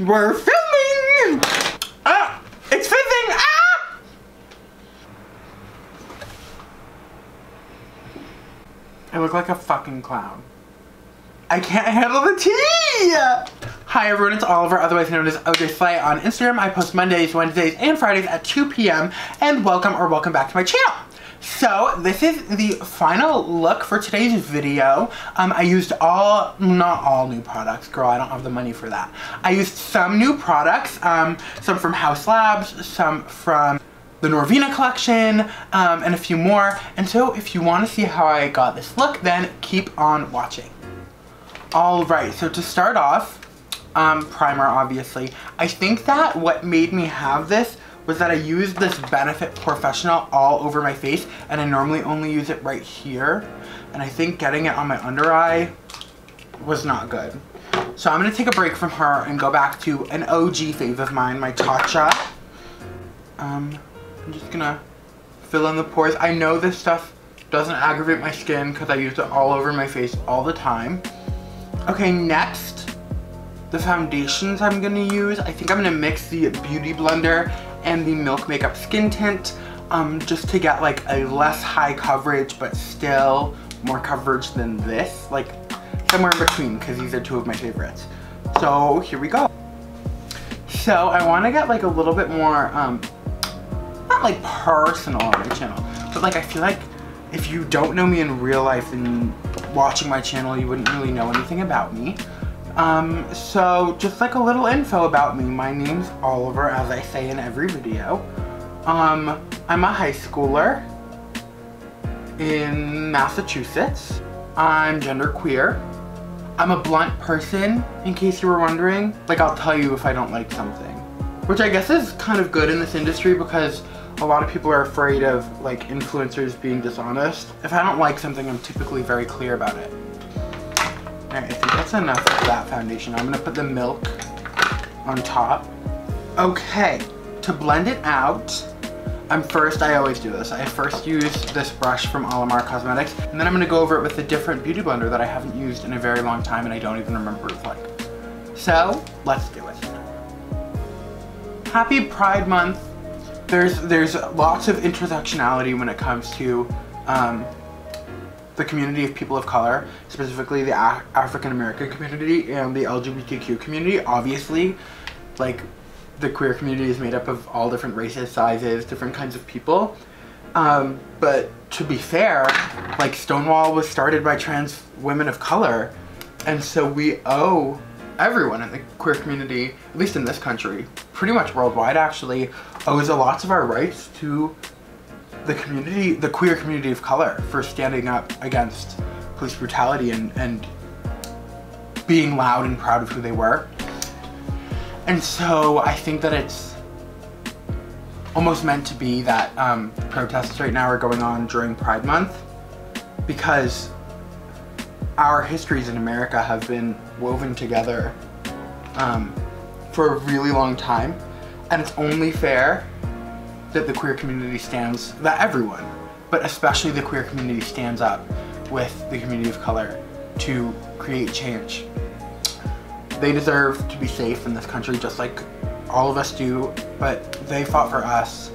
We're filming! Ah! It's fizzing! Ah! I look like a fucking clown. I can't handle the tea! Hi everyone, it's Oliver, otherwise known as OJ Slay on Instagram. I post Mondays, Wednesdays, and Fridays at 2 p.m. And welcome or welcome back to my channel. So this is the final look for today's video. Um, I used all, not all new products, girl, I don't have the money for that. I used some new products, um, some from Haus Labs, some from the Norvina collection, um, and a few more. And so if you want to see how I got this look, then keep on watching. Alright, so to start off, um, primer obviously. I think that what made me have this was that I used this Benefit POREfessional all over my face and I normally only use it right here. And I think getting it on my under eye was not good. So I'm to take a break from her and go back to an OG fave of mine, my Tatcha. Um, I'm just to fill in the pores. I know this stuff doesn't aggravate my skin because I use it all over my face all the time. Okay, next, the foundations I'm to use. I think I'm to mix the Beauty Blender and the Milk Makeup Skin Tint um, just to get like a less high coverage but still more coverage than this. Like somewhere in between because these are two of my favorites. So here we go. So I want to get like a little bit more, um, not like personal on my channel, but like I feel like if you don't know me in real life and watching my channel, you wouldn't really know anything about me. Um, so just like a little info about me. My name's Oliver, as I say in every video. Um, I'm a high schooler in Massachusetts. I'm genderqueer. I'm a blunt person, in case you were wondering. Like, I'll tell you if I don't like something. Which I guess is kind of good in this industry because a lot of people are afraid of, like, influencers being dishonest. If I don't like something, I'm typically very clear about it. Alright, I think that's enough of that foundation. I'm gonna put the milk on top. Okay, to blend it out, I'm first, I always do this. I first use this brush from Alamar Cosmetics, and then I'm gonna go over it with a different beauty blender that I haven't used in a very long time and I don't even remember what it's like. So, let's do it. Happy Pride Month. There's, there's lots of intersectionality when it comes to um, the community of people of color, specifically the Af African American community and the LGBTQ community. Obviously, like the queer community is made up of all different races, sizes, different kinds of people. Um, but to be fair, like Stonewall was started by trans women of color, and so we owe everyone in the queer community, at least in this country, pretty much worldwide actually, owes a lot of our rights to the community, the queer community of color for standing up against police brutality and, and being loud and proud of who they were. And so I think that it's almost meant to be that um, protests right now are going on during Pride Month because our histories in America have been woven together um, for a really long time and it's only fair that the queer community stands, that everyone, but especially the queer community stands up with the community of color to create change. They deserve to be safe in this country just like all of us do, but they fought for us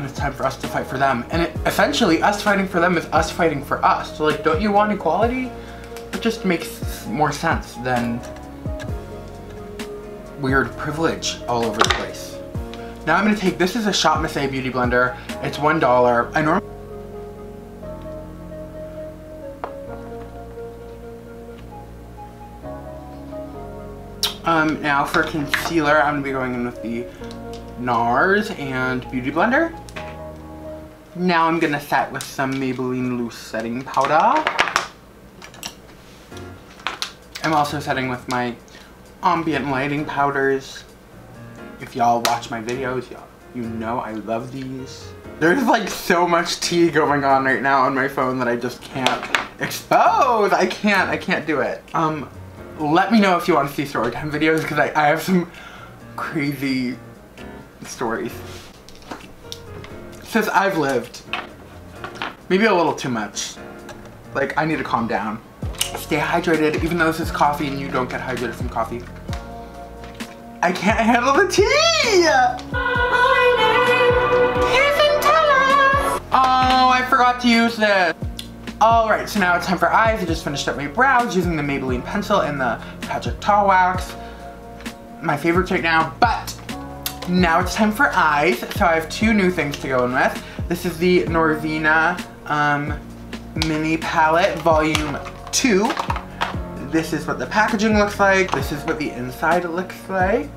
and it's time for us to fight for them. And it, essentially us fighting for them is us fighting for us. So like, don't you want equality? It just makes more sense than weird privilege all over the place. Now I'm to take, this is a Shop Miss A Beauty Blender. It's $1. I normally Um, now for concealer, I'm to be going in with the NARS and Beauty Blender. Now I'm going to set with some Maybelline Loose Setting Powder. I'm also setting with my ambient lighting powders if y'all watch my videos, y'all, you know I love these. There's like so much tea going on right now on my phone that I just can't expose. I can't, I can't do it. Um, let me know if you want to see story time videos because I, I have some crazy stories. Since I've lived, maybe a little too much. Like, I need to calm down. Stay hydrated, even though this is coffee and you don't get hydrated from coffee. I can't handle the tea! Oh, I forgot to use this. Alright, so now it's time for eyes. I just finished up my brows using the Maybelline pencil and the Patrick Ta Wax. My favorites right now, but now it's time for eyes. So I have two new things to go in with. This is the Norvina um, Mini Palette Volume 2. This is what the packaging looks like. This is what the inside looks like.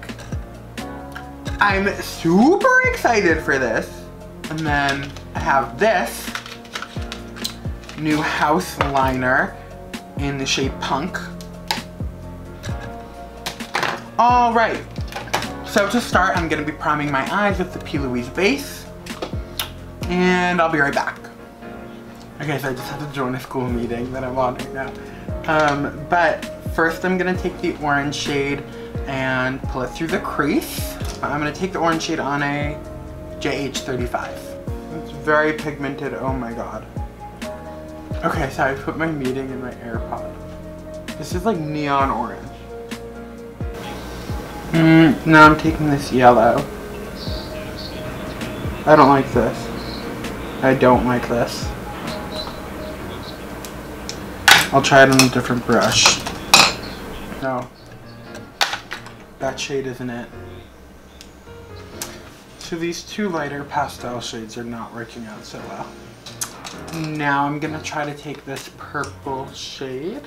I'm super excited for this. And then I have this new Haus liner in the shade Punk. All right, so to start, I'm gonna be priming my eyes with the P. Louise base. And I'll be right back. Okay, so I just had to join a school meeting that I'm on right now. Um, but first I'm gonna take the orange shade and pull it through the crease. I'm gonna take the orange shade on a JH35. It's very pigmented, oh my god. Okay, so I put my meeting in my AirPod. This is like neon orange. Mm, now I'm taking this yellow. I don't like this. I don't like this. I'll try it on a different brush. No. That shade isn't it. So these two lighter pastel shades are not working out so well. Now I'm gonna try to take this purple shade.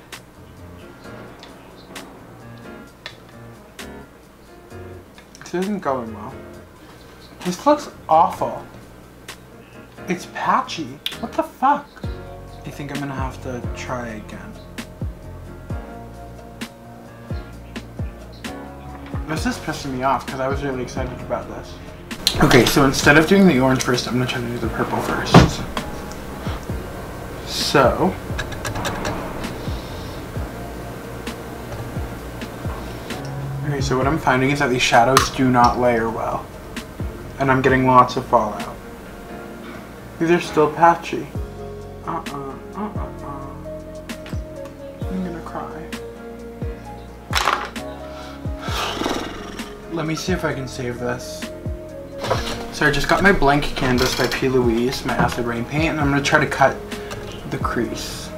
This isn't going well. This looks awful. It's patchy. What the fuck? I think I'm gonna have to try again. This is pissing me off because I was really excited about this. Okay, so instead of doing the orange first, I'm gonna try to do the purple first. So, okay, so what I'm finding is that these shadows do not layer well. And I'm getting lots of fallout. These are still patchy. Uh-uh, Let me see if I can save this. So I just got my blank canvas by P. Louise, my acid rain paint, and I'm gonna try to cut the crease.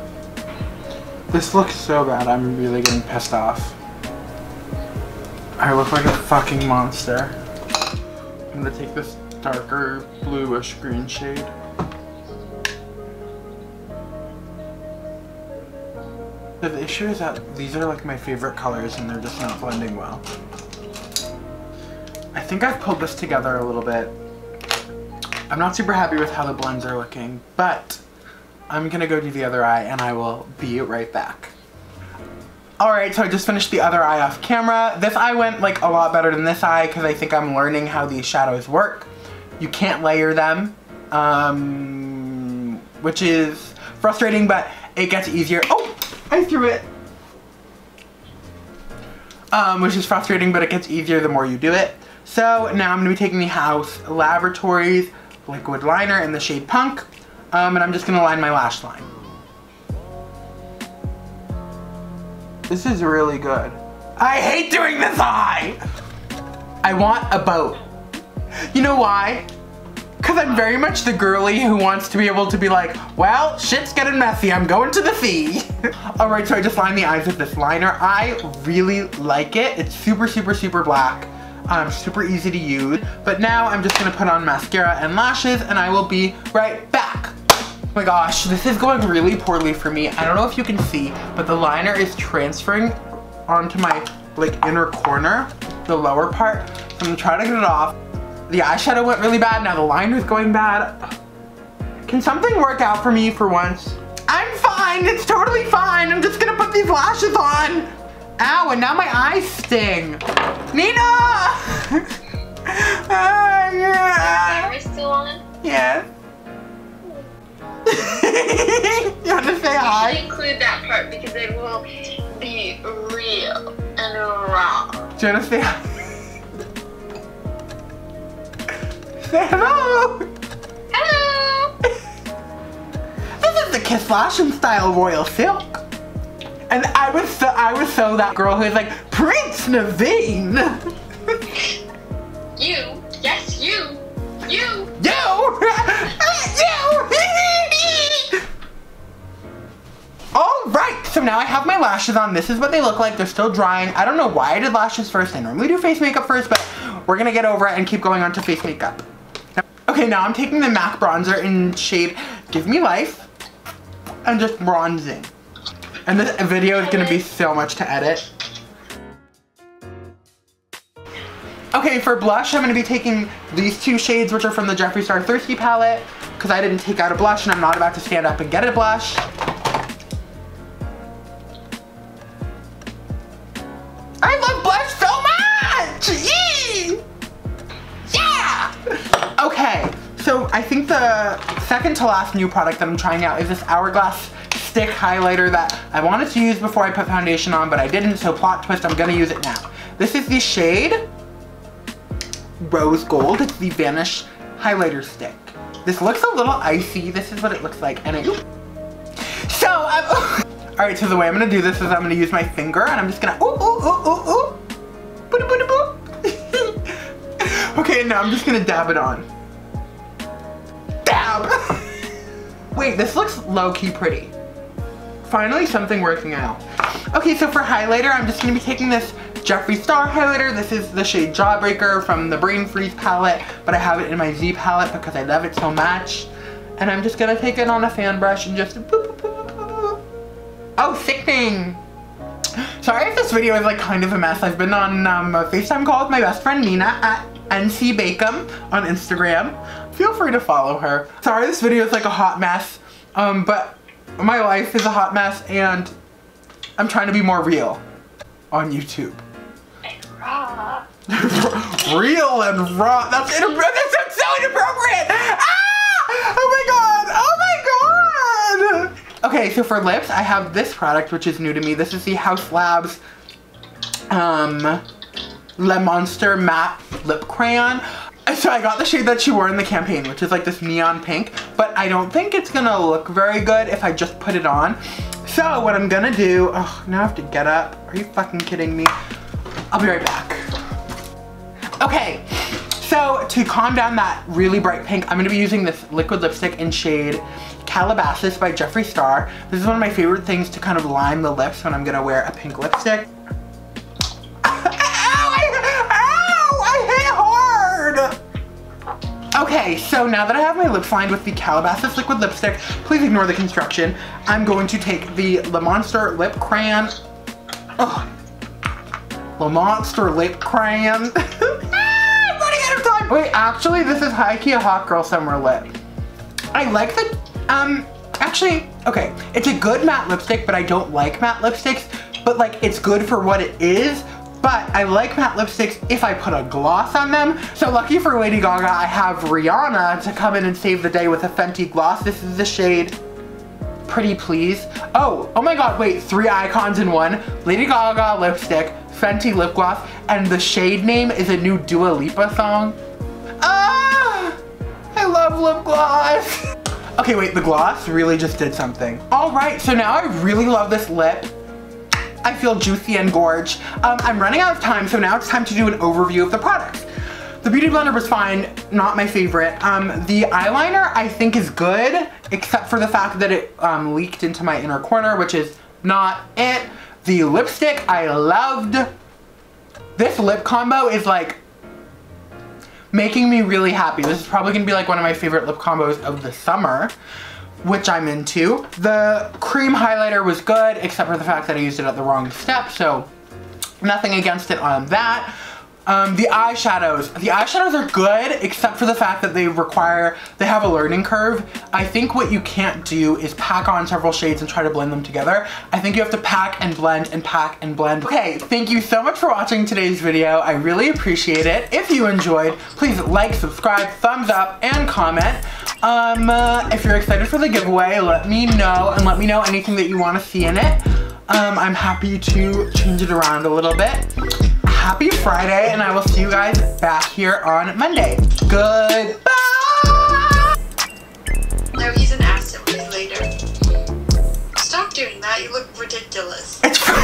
This looks so bad, I'm really getting pissed off. I look like a fucking monster. I'm gonna take this darker bluish green shade. The issue is that these are like my favorite colors and they're just not blending well. I think I've pulled this together a little bit. I'm not super happy with how the blends are looking, but I'm gonna go do the other eye and I will be right back. Alright, so I just finished the other eye off camera. This eye went like a lot better than this eye because I think I'm learning how these shadows work. You can't layer them, um, which is frustrating, but it gets easier. Oh, I threw it. Um, which is frustrating, but it gets easier the more you do it. So now I'm gonna be taking the Haus Laboratories liquid liner in the shade Punk. Um, and I'm just gonna line my lash line. This is really good. I hate doing this eye! I want a boat. You know why? Because I'm very much the girly who wants to be able to be like, well, shit's getting messy, I'm going to the sea. Alright, so I just lined the eyes with this liner. I really like it. It's super, super, super black. Um, super easy to use. But now I'm just gonna put on mascara and lashes and I will be right back. Oh my gosh, this is going really poorly for me. I don't know if you can see, but the liner is transferring onto my like inner corner, the lower part. So I'm gonna try to get it off. The eyeshadow went really bad, now the liner's going bad. Can something work out for me for once? I'm fine, it's totally fine. I'm just gonna put these lashes on. Ow, and now my eyes sting. Nina! ah, yeah. Are we still on? Yes. you want to say You hi? should include that part because it will be real and raw. Do you want to say hi? say hello! Hello! This is the Kiss Fashion Style Royal Silk. And I was so I was so that girl who's like, Prince Naveen! you, yes, you, you, you! All right, so now I have my lashes on. This is what they look like. They're still drying. I don't know why I did lashes first. I normally do face makeup first, but we're gonna get over it and keep going on to face makeup. Okay, now I'm taking the MAC bronzer in shade Give Me Life and just bronzing. And this video is gonna be so much to edit. Okay, for blush, I'm gonna be taking these two shades, which are from the Jeffree Star Thirsty palette, because I didn't take out a blush and I'm not about to stand up and get a blush. I love blush so much! Yee! Yeah! Okay, so I think the second to last new product that I'm trying out is this Hourglass stick highlighter that I wanted to use before I put foundation on, but I didn't, so plot twist, I'm gonna use it now. This is the shade Rose Gold. It's the Vanish highlighter stick. This looks a little icy. This is what it looks like, and it... So, I'm... All right, so the way I'm gonna do this is I'm gonna use my finger, and I'm just gonna ooh, ooh, ooh, ooh, ooh. Boo, boo, boo. okay, now I'm just gonna dab it on. Dab! Wait, this looks low-key pretty. Finally, something working out. Okay, so for highlighter, I'm just gonna be taking this Jeffree Star highlighter. This is the shade Jawbreaker from the Brain Freeze palette, but I have it in my Z palette because I love it so much. And I'm just gonna take it on a fan brush and just boop, boop, boop, boop. Oh, sickening. Sorry if this video is like kind of a mess. I've been on um, a FaceTime call with my best friend Nina at NC Bacon on Instagram. Feel free to follow her. Sorry this video is like a hot mess, um, but my life is a hot mess and I'm trying to be more real on YouTube. And Raw. Real and raw. That's inappropriate. That's so inappropriate. Ah! Oh my god. Oh my god. Okay, so for lips, I have this product, which is new to me. This is the Haus Labs um, Le Monster Matte Lip Crayon. So I got the shade that she wore in the campaign, which is like this neon pink, but I don't think it's gonna look very good if I just put it on. So what I'm gonna do, oh, now I have to get up. Are you fucking kidding me? I'll be right back. Okay, so to calm down that really bright pink, I'm gonna be using this liquid lipstick in shade Calabasas by Jeffree Star. This is one of my favorite things to kind of line the lips when I'm gonna wear a pink lipstick. Okay, so now that I have my lips lined with the Calabasas liquid lipstick, please ignore the construction. I'm going to take the Le Monster Lip Crayon. Oh, Le Monster Lip Crayon. ah, I'm running out of time. Wait, actually, this is high key a hot girl summer lip. I like the, um, actually, okay, it's a good matte lipstick, but I don't like matte lipsticks, but like, it's good for what it is, but I like matte lipsticks if I put a gloss on them. So lucky for Lady Gaga, I have Rihanna to come in and save the day with a Fenty gloss. This is the shade Pretty Please. Oh, oh my god, wait, three icons in one. Lady Gaga lipstick, Fenty lip gloss, and the shade name is a new Dua Lipa song. Ah, I love lip gloss. Okay, wait, the gloss really just did something. All right, so now I really love this lip. I feel juicy and gorge. Um, I'm running out of time, so now it's time to do an overview of the products. The Beauty Blender was fine, not my favorite. Um, the eyeliner I think is good, except for the fact that it um, leaked into my inner corner, which is not it. The lipstick I loved. This lip combo is like making me really happy. This is probably gonna be like one of my favorite lip combos of the summer which I'm into. The cream highlighter was good, except for the fact that I used it at the wrong step, so nothing against it on that. Um, the eyeshadows. The eyeshadows are good, except for the fact that they require, they have a learning curve. I think what you can't do is pack on several shades and try to blend them together. I think you have to pack and blend and pack and blend. Okay, thank you so much for watching today's video. I really appreciate it. If you enjoyed, please like, subscribe, thumbs up, and comment. Um, uh, if you're excited for the giveaway, let me know and let me know anything that you want to see in it. Um, I'm happy to change it around a little bit. Happy Friday, and I will see you guys back here on Monday. Goodbye! No, he's an later. Stop doing that, you look ridiculous. It's